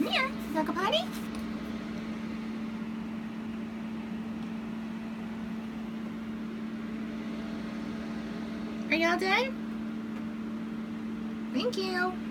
Come here. You want go party. Are y'all done? Thank you.